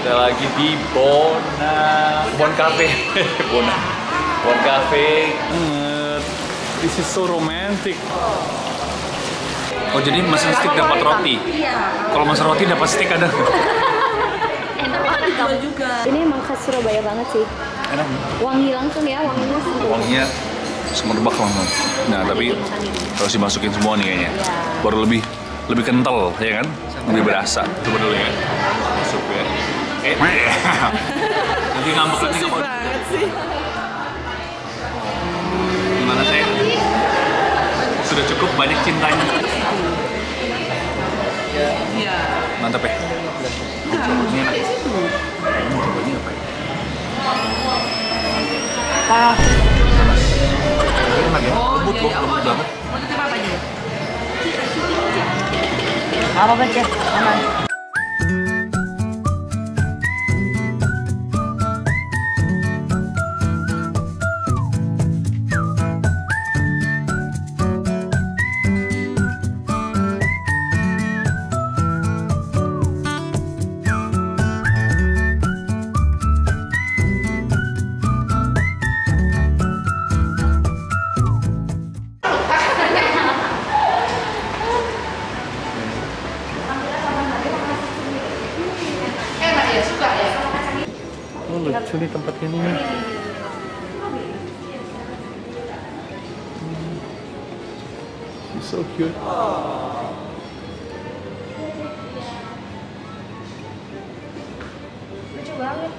Kita lagi di Bona Bon Cafe. Bona. Bon Cafe. This is so romantic. Oh jadi mesen stick dapat roti. Kalau mesen roti dapat stick ada. Enak banget kamu juga. Ini emang khas Surabaya banget sih. Enak. Wangi langsung ya, wanginya. Wanginya semerbak langsung. Nah tapi harus dimasukin semua nih kayaknya. Baru lebih lebih kental ya kan? Lebih berasa. Coba dulu ya. Masuk ya. Eh. Nanti ngambek nanti banget sih. Gimana saya? Sudah cukup banyak cintanya. Iya. Mantap ya? Ini enak. Ini cobanya apa ya? Enak ya? Oh, Lembut iya, loh, iya. lembut banget. Mau apa aja? Apa baca? Aman. Lucu banget.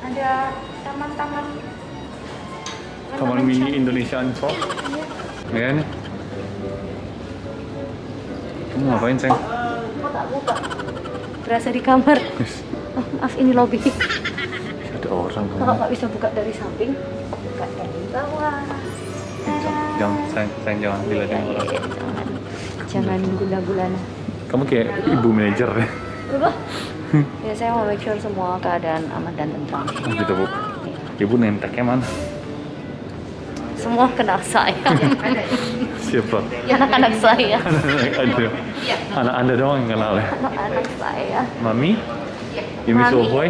Ada taman-taman. Taman mini Indonesian Shop. Ya nih. Kamu ngapain, Seng? Kok tak buka? Berasa di kamar. Oh, maaf ini lobby. Ada orang. Kalau nggak bisa buka dari samping, buka dari bawah. Jangan, sayang, sayang jangan dilihatin orang. Ya, jangan, jangan gula-gulana. Kamu kayak ibu manajer ya? Ya saya mau make sure semua keadaan aman dan tentram. Oh, gitu bu. Ibu nenteknya mana? Semua kenal saya. Siapa? Anak-anak saya. Ada. Anak anda doang yang kenal ya? Anak-anak saya. Mami? Mami, Boboy?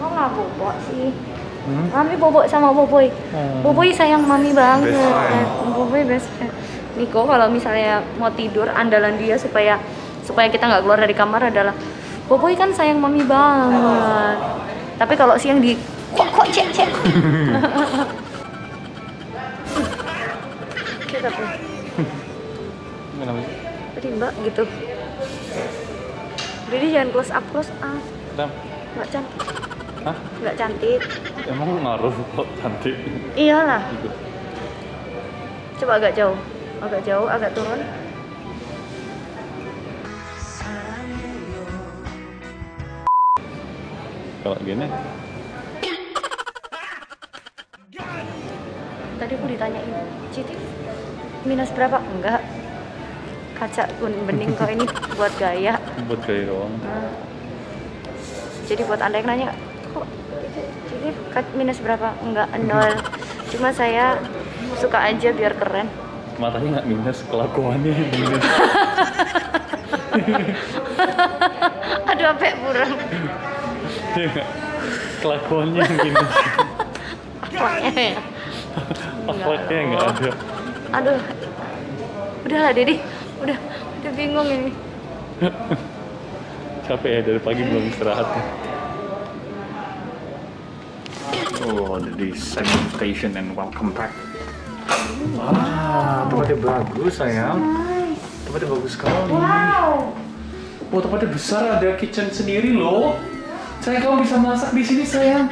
Kok nggak bobok sih? Hmm? Mami bobok sama Boboy. Hmm. Boboy sayang Mami banget. Best. Boboy best friend. Niko kalau misalnya mau tidur andalan dia supaya supaya kita nggak keluar dari kamar adalah Boboy kan sayang Mami banget. Tapi kalau siang di kok kok cek cek. Tadi mbak gitu. Jadi jangan close up close up. Nggak cantik. Hah? Nggak cantik. Emang ngaruh kok cantik? Iyalah. Gitu. Coba agak jauh. Agak jauh, agak turun. Kalau gini, Tadi aku ditanyain, Citi minus berapa? Enggak. Kaca bening kok ini buat gaya. buat kayak doang. Nah. Jadi buat anda yang nanya, kok Citi minus berapa? Enggak, nol. Cuma saya suka aja biar keren. Matanya nggak minus, kelakuannya minus. Aduh, apa buram. Iya? Kelakuannya minus. Akhlaknya ya. Akhlaknya nggak ada. Aduh. Udahlah, Dedi. Udah, udah bingung ini. Capek ya dari pagi belum istirahat. Oh, di second station and welcome back. Wah, tempatnya bagus sayang. Tempatnya bagus sekali. Wow. Oh, tempatnya besar, ada kitchen sendiri loh. Sayang, kamu bisa masak di sini sayang.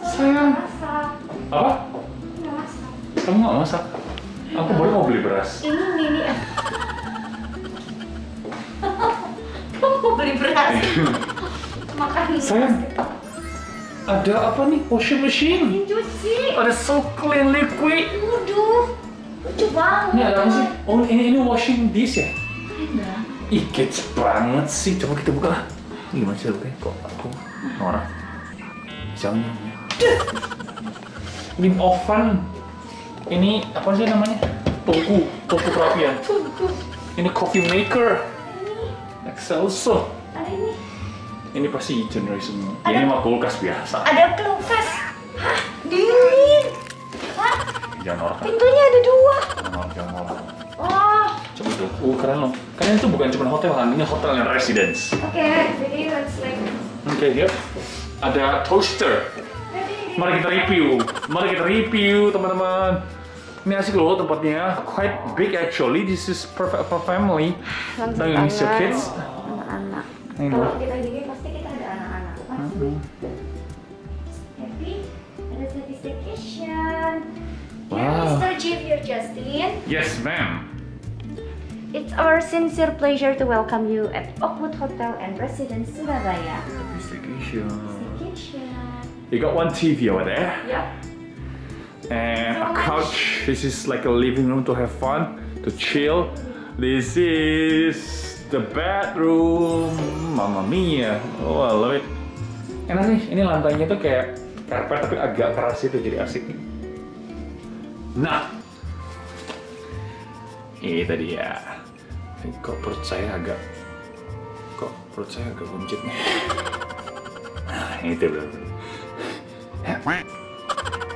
Sayang. Apa? Kamu nggak masak? Aku baru mau beli beras. Ini mini. Kamu mau beli beras? Makan ini. Sayang, ada apa nih? Washing machine. Cuci. Ada so clean liquid. Waduh. Lucu banget. Ini ada apa sih? Oh, ini ini washing dish ya? Enggak. Ih, kece banget sih. Coba kita buka lah. Ini gimana sih Oke, Kok aku norak? Jangan. Ini oven. Ini apa sih namanya? Tungku, tungku perapian. Tunggu. Ini coffee maker. Excelso. Ada ini. Ini pasti generation. Ya, ini mah kulkas biasa. Ada kulkas. Hah, dingin. Jangan pintunya ada dua. Jangan jangan. Oh, Coba tuh. Uh, keren loh. Kan itu bukan cuma hotel, Han. Ini hotel yang residence. oke. Jadi let's like. Oke, yep. Ada toaster. Mari kita review. Mari kita review, teman-teman. Ini asik loh tempatnya. Quite big actually. This is perfect for family. Tangan, kids? Anak-anak. Kalau kita gini pasti kita ada anak-anak. Wow. Mr. Javier Justin. Yes, ma'am. It's our sincere pleasure to welcome you at Oakwood Hotel and Residence Surabaya. Investigation. Kitchen. You got one TV over there. Yep. and a couch. This is like a living room to have fun, to chill. This is the bedroom. Mamma mia. Oh, I love it. Enak sih, ini lantainya tuh kayak karpet tapi agak keras itu jadi asik. Nah, ini tadi ya. Kok perut saya agak, kok perut saya agak buncit nih. Nah, itu belum.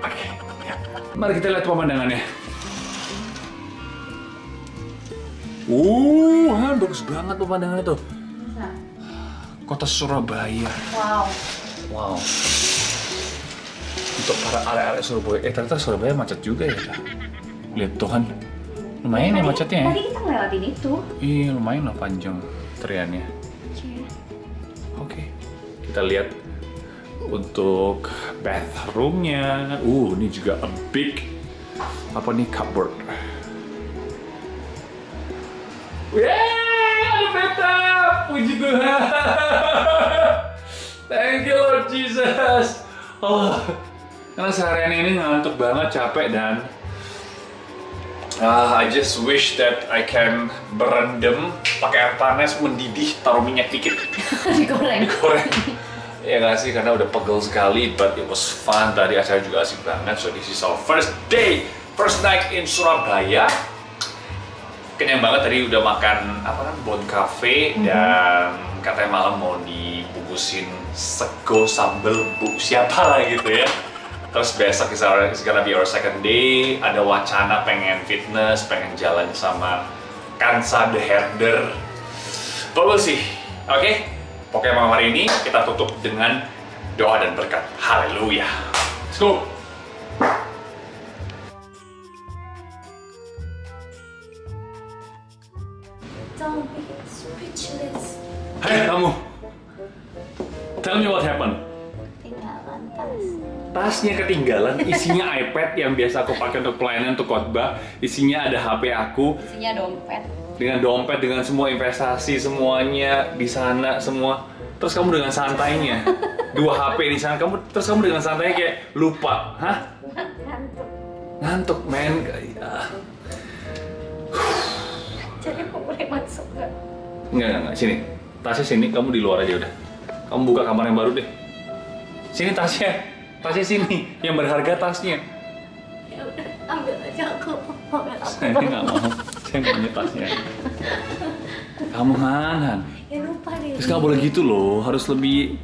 Oke, ya. Mari kita lihat pemandangannya. Uh, ah, bagus banget pemandangannya tuh. Kota Surabaya. Wow. Wow. Untuk para area-area Surabaya, eh ternyata Surabaya macet juga ya. Kak. Lihat tuh kan, lumayan ya Tadi- macetnya ya. Tadi kita ngelewatin itu. Iya, lumayan lah panjang teriannya. Oke, kita lihat untuk bathroomnya. Uh, ini juga a big apa nih cupboard. Ada bathtub! Puji Tuhan. Thank you Lord Jesus. Oh, karena seharian ini ngantuk banget, capek dan Ah, I just wish that I can berendam pakai air panas mendidih taruh minyak dikit. Digoreng. goreng ya nggak sih? Karena udah pegel sekali but it was fun. Tadi acara juga asik banget. So this is our first day first night in Surabaya. Kenyang banget tadi udah makan apa kan Bon Cafe dan katanya malam mau dibungkusin sego sambal bu siapa lah gitu ya terus besok is, our, is gonna be our second day ada wacana pengen fitness pengen jalan sama Kansa the Herder But we'll see. Oke, pokoknya malam hari ini kita tutup dengan doa dan berkat. Haleluya. Let's go. Don't be speechless. Hai kamu. Tell me what happened. Tinggalan tas. Tasnya ketinggalan, isinya iPad yang biasa aku pakai untuk pelayanan untuk khotbah. Isinya ada HP aku Isinya dompet. dengan dompet dengan semua investasi semuanya di sana semua. Terus kamu dengan santainya dua HP di sana kamu terus kamu dengan santainya kayak lupa, hah? Ngantuk. Ngantuk men. Ah. Jadi mau boleh masuk nggak? Enggak, enggak. Sini. Tasnya sini, kamu di luar aja udah. Kamu buka kamar yang baru deh. Sini tasnya. Tasnya sini. Yang berharga tasnya. Ya udah, ambil aja aku. Nggak? Saya nggak mau. Saya maunya tasnya. Kamu Han, Han. Ya lupa deh. Terus nggak boleh gitu loh. Harus lebih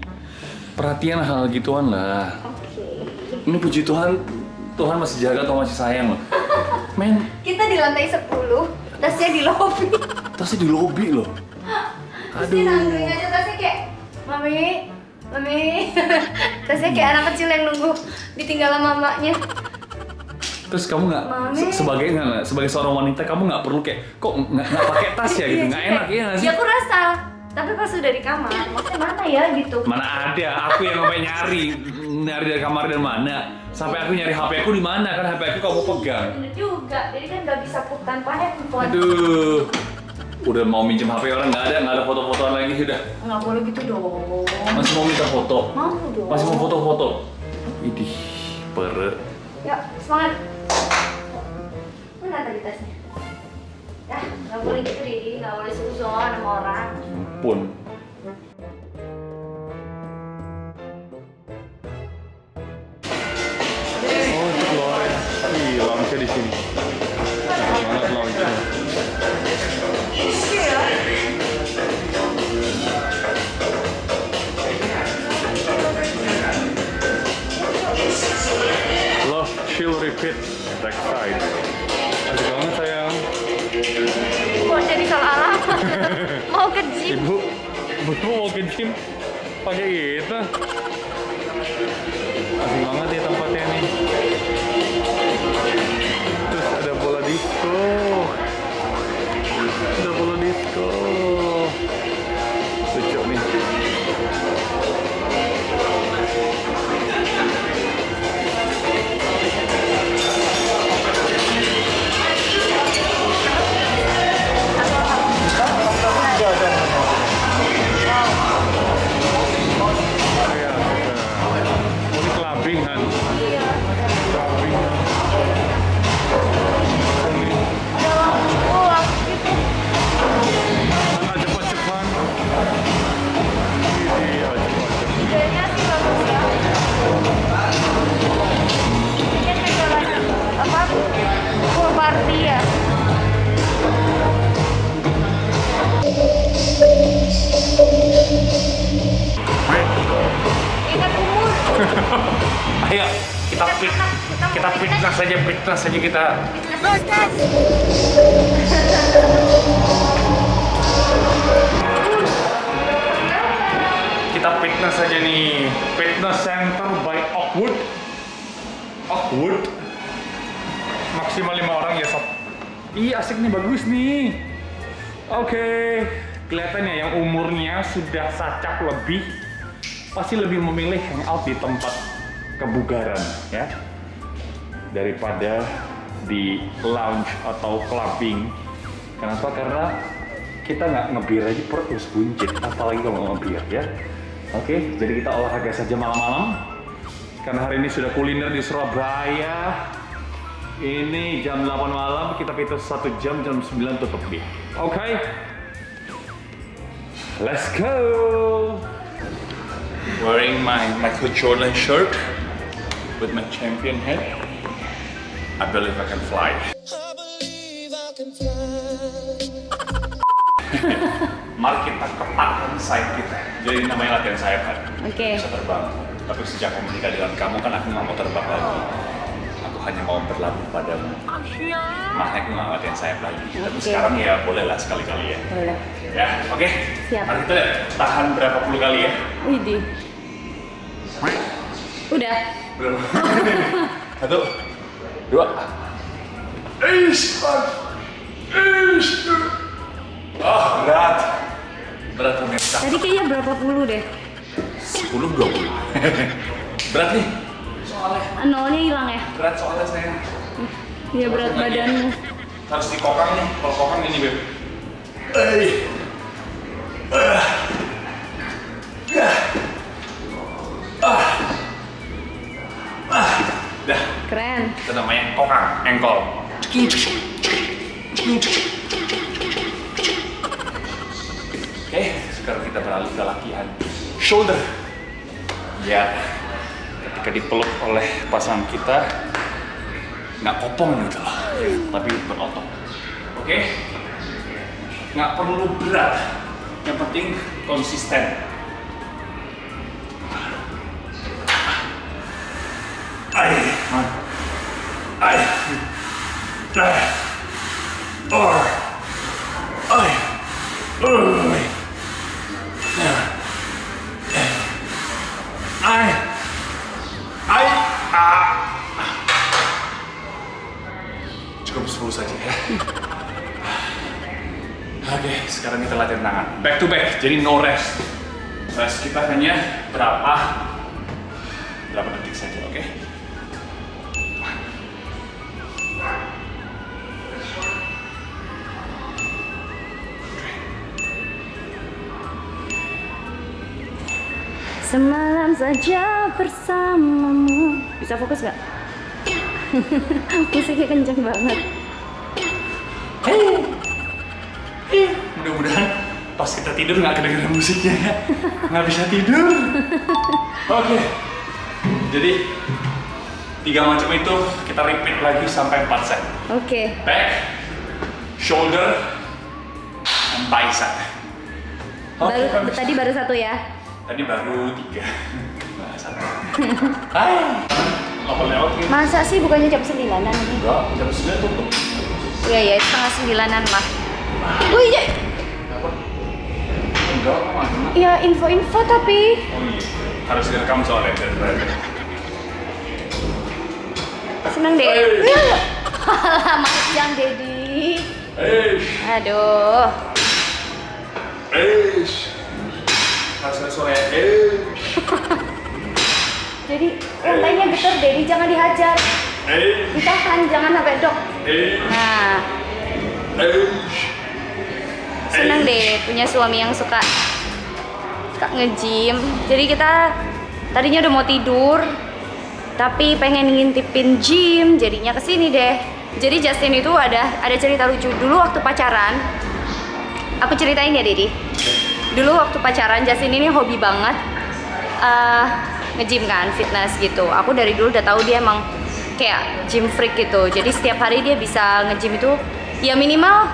perhatian hal gituan lah. Oke. Ini puji Tuhan, Tuhan masih jaga atau masih sayang loh. Men, Kita di lantai 10, tasnya di lobi. tasnya di lobi loh. Terus Aduh. nangguin aja tasnya kayak, Mami, Mami. tasnya kayak anak kecil yang nunggu ditinggal sama mamanya. Terus kamu nggak se- sebagai nggak sebagai seorang wanita kamu nggak perlu kayak kok nggak nggak pakai tas ya gitu nggak enak ya nggak sih? Ya aku rasa, tapi pas udah di kamar, maksudnya mana ya gitu. Mana ada aku yang sampai nyari nyari dari kamar dan mana sampai aku nyari HP aku di mana kan HP aku kamu pegang. Bener juga, jadi kan nggak bisa put tanpa handphone. Aduh, udah mau minjem HP orang nggak ada nggak ada foto-fotoan lagi sudah. Nggak boleh gitu dong. Masih mau minta foto? Mau dong. Masih mau foto-foto? Idih, pere. Yuk, semangat. Mana tadi tasnya? Ya, nggak boleh gitu Didi, nggak boleh suzon sama orang. Pun. Ibu, ibu mau ke gym pakai gitu. Asik banget ya tempatnya nih. Terus ada bola disco. Ada bola disco. Ayo kita fit, kita fitness saja, fitness saja kita. Kita fitness saja nih. Fitness Center by Oakwood. Oakwood. Maksimal lima orang ya sob. Ih asik nih, bagus nih. Oke, kelihatannya yang umurnya sudah sacap lebih pasti lebih memilih hangout di tempat kebugaran ya daripada di lounge atau clubbing. Kenapa? Karena kita nggak ngebir aja perut terus buncit, apalagi kalau ngebir ya. Oke, jadi kita olahraga saja malam-malam. Karena hari ini sudah kuliner di Surabaya. Ini jam 8 malam, kita pitus satu jam, jam 9 tutup nih. Oke, let's go. Wearing my Michael Jordan shirt with my champion head. I believe I can fly. Mari kita kepakkan sayap kita. Jadi namanya latihan sayap kan. Oke. Bisa terbang. Tapi sejak aku menikah dengan kamu kan aku nggak mau terbang lagi. Aku hanya mau berlabuh padamu. Makanya aku nggak latihan sayap lagi. Tapi Oke. sekarang ya bolehlah sekali-kali ya. Boleh. Ya, oke. Siap. Mari kita tahan berapa puluh kali ya. Widih. Udah. Berapa? Satu, dua. Ish, ish. Oh, berat. Berat pemirsa. Tadi kayaknya berapa puluh deh. 10, 20. berat nih. Soalnya. Ah, Nolnya hilang ya? Berat soalnya saya. Iya berat badanmu. Harus dikokang nih. Kalau kokang ini, Beb. Eh. Oke, sekarang kita beralih ke latihan shoulder. Ya, ketika dipeluk oleh pasangan kita, nggak kopong gitu loh, tapi berotot. Oke, nggak perlu berat, yang penting konsisten. Cukup 10 saja ya. Oke, sekarang kita latihan tangan. Back to back, jadi no rest. Rest kita hanya berapa? Berapa Semalam saja bersamamu. Bisa fokus nggak? Musiknya kenceng banget. Mudah-mudahan pas kita tidur nggak kedengeran musiknya ya. Nggak bisa tidur. Oke. Jadi tiga macam itu kita repeat lagi sampai 4 set. Oke. Back, shoulder, and bicep. Oke, Baru bagus. tadi baru satu ya. Tadi baru tiga. Nah, satu. Hai. Apa lewat gitu? Masa sih bukannya jam sembilanan? Enggak, jam 9 tutup. Iya ya, setengah sembilanan lah. Wih, ya. Enggak, mana? ya info-info tapi. Oh iya, harus direkam soalnya. Seneng deh. Hey. Ya. Halah, macam Dedi. Aduh. eh. Harus eh. Jadi lantainya getar Dedi, jangan dihajar. Eh, Ditahan, jangan sampai dok. eh, Nah, eh. seneng deh punya suami yang suka suka nge-gym. Jadi kita tadinya udah mau tidur, tapi pengen ngintipin gym, jadinya ke sini deh. Jadi Justin itu ada ada cerita lucu dulu waktu pacaran. Aku ceritain ya Dedi. Dulu waktu pacaran Justin ini hobi banget eh, nge-gym kan, fitness gitu. Aku dari dulu udah tahu dia emang kayak gym freak gitu. Jadi setiap hari dia bisa nge-gym itu ya minimal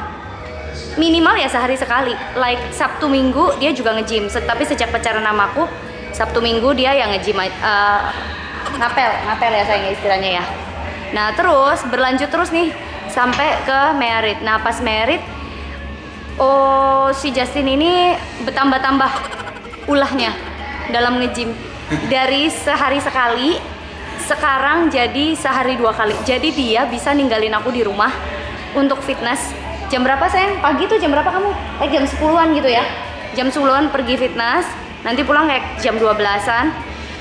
minimal ya sehari sekali. Like Sabtu Minggu dia juga nge-gym. Tapi sejak pacaran sama aku, Sabtu Minggu dia yang nge-gym eh, ngapel, ngapel ya sayangnya istilahnya ya. Nah, terus berlanjut terus nih sampai ke merit. Nah, pas merit oh si Justin ini bertambah-tambah ulahnya dalam nge-gym. Dari sehari sekali sekarang jadi sehari dua kali. Jadi dia bisa ninggalin aku di rumah untuk fitness. Jam berapa sayang? Pagi tuh jam berapa kamu? Eh jam 10-an gitu ya. Jam 10-an pergi fitness, nanti pulang kayak jam 12-an.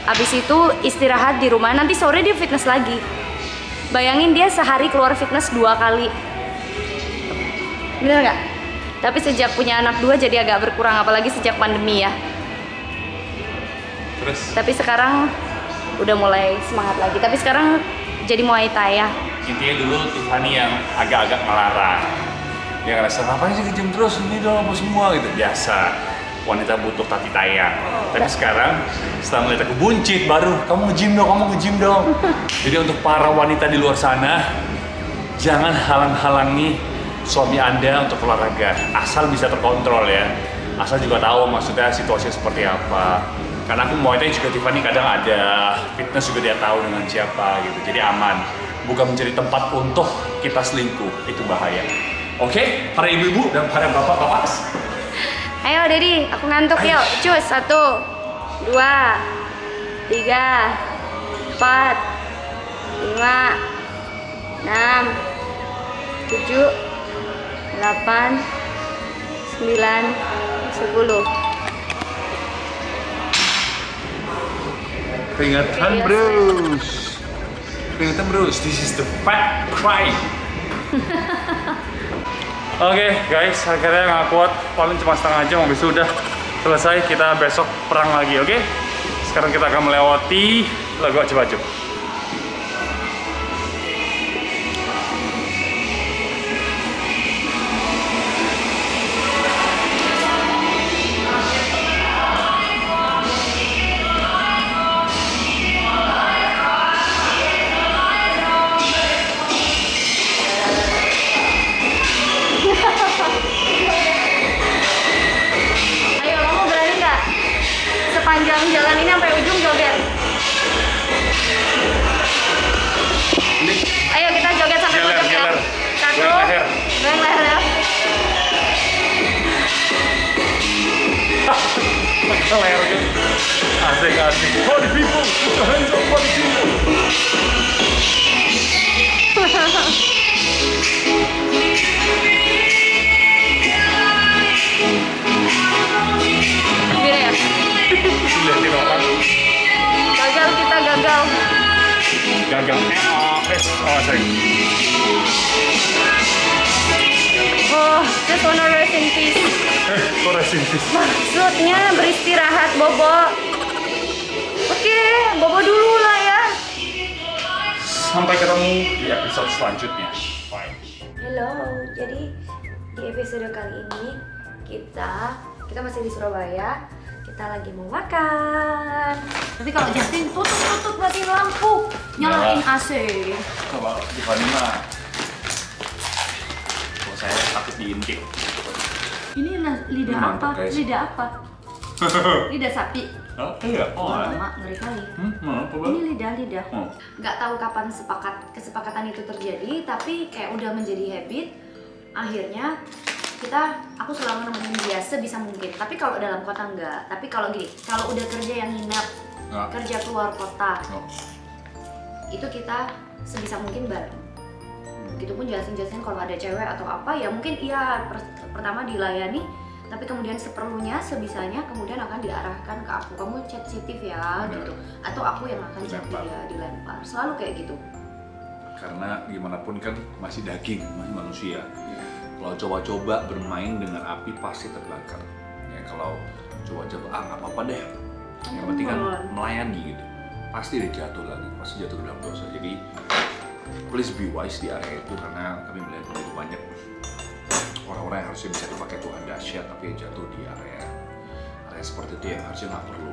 Habis itu istirahat di rumah, nanti sore dia fitness lagi. Bayangin dia sehari keluar fitness dua kali. Bener nggak? Tapi sejak punya anak dua jadi agak berkurang, apalagi sejak pandemi ya. Terus Tapi sekarang udah mulai semangat lagi. Tapi sekarang jadi Muay Thai ya. intinya dulu Tiffany yang agak-agak melarang. Dia ngerasa ngapain sih ke gym terus ini dong apa semua gitu biasa. Wanita butuh kaki tayang. Tapi sekarang setelah melihat aku buncit baru kamu nge-gym dong, kamu nge-gym dong. Jadi untuk para wanita di luar sana jangan halang-halangi suami Anda untuk olahraga. Asal bisa terkontrol ya. Asal juga tahu maksudnya situasi seperti apa. Karena aku Thai juga Tiffany kadang ada, fitness juga dia tahu dengan siapa gitu. Jadi aman. Bukan menjadi tempat untuk kita selingkuh, itu bahaya. Oke, para ibu-ibu dan para bapak-bapak. Ayo Dedi, aku ngantuk yuk. Cus, satu, dua, tiga, empat, lima, enam, tujuh, delapan, sembilan, sepuluh. Peringatan Iya, bros. Peringatan bros, this is the fat cry. Oke guys, akhirnya nggak kuat, paling cuma setengah jam habis itu udah selesai. Kita besok perang lagi, oke? Sekarang kita akan melewati lagu Aceh Sepanjang jalan ini sampai ujung joget. Ayo kita joget sampai pojok ya. Satu, Goyang leher. ya. Gitu. Asik asik. The people, hands up people. Oh, asik. Oh, just wanna rest in peace. Eh, kok resin sih? Maksudnya beristirahat, Bobo. Oke, Bobo dulu lah ya. Sampai ketemu di episode selanjutnya. Bye. Halo, jadi di episode kali ini kita kita masih di Surabaya. Kita lagi mau makan. Tapi kalau Justin tutup tutup matiin lampu, nyalain AC. Coba Tiffany mah. Kalau saya takut diintip. Ini lidah Ini mantap, apa? guys. Lidah apa? lidah sapi Oh, iya. Oh, lama ngeri kali Hmm, ini lidah lidah Oh. nggak tahu kapan sepakat kesepakatan itu terjadi tapi kayak udah menjadi habit akhirnya kita aku selalu nemenin dia sebisa mungkin. Tapi kalau dalam kota enggak. Tapi kalau gini kalau udah kerja yang nginap Nah. kerja keluar kota Oh. itu kita sebisa mungkin bareng. Begitupun jelasin-jelasin kalau ada cewek atau apa ya mungkin iya per- pertama dilayani tapi kemudian seperlunya sebisanya kemudian akan diarahkan ke aku. Kamu sensitif ya Benar. gitu. Atau aku yang akan chat dia dilempar. Selalu kayak gitu. Karena gimana pun kan masih daging, masih manusia. Kalau coba-coba bermain dengan api pasti terbakar. Ya kalau coba-coba ah nggak apa-apa deh. Yang penting kan melayani gitu. Pasti dia jatuh lagi, pasti jatuh ke dalam dosa. Jadi please be wise di area itu karena kami melihat begitu banyak orang-orang yang harusnya bisa dipakai Tuhan dahsyat tapi jatuh di area area seperti itu yang harusnya nggak perlu